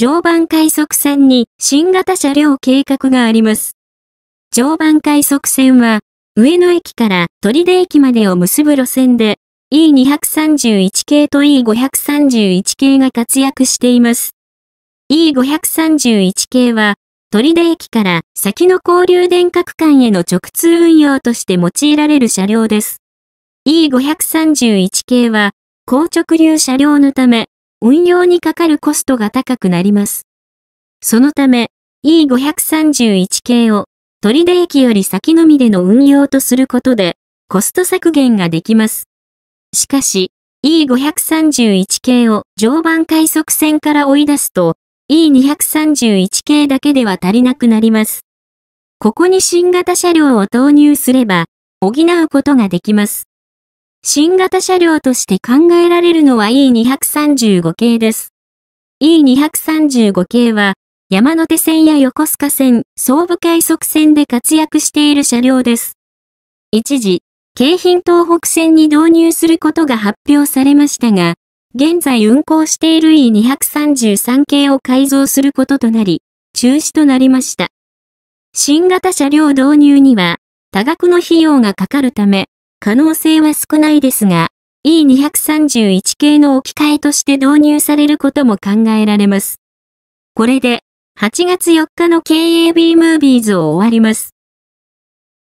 常磐快速線に新型車両計画があります。常磐快速線は、上野駅から取手駅までを結ぶ路線で、E231 系と E531 系が活躍しています。E531 系は、取手駅から先の交流電化区間への直通運用として用いられる車両です。E531 系は、高直流車両のため、運用にかかるコストが高くなります。そのため、E531 系を取手駅より先のみでの運用とすることで、コスト削減ができます。しかし、E531 系を常磐快速線から追い出すと、E231 系だけでは足りなくなります。ここに新型車両を投入すれば、補うことができます。新型車両として考えられるのは E235 系です。E235 系は、山手線や横須賀線、総武快速線で活躍している車両です。一時、京浜東北線に導入することが発表されましたが、現在運行している E233 系を改造することとなり、中止となりました。新型車両導入には、多額の費用がかかるため、可能性は少ないですが、E231 系の置き換えとして導入されることも考えられます。これで、8月4日の KAB ムービーズを終わります。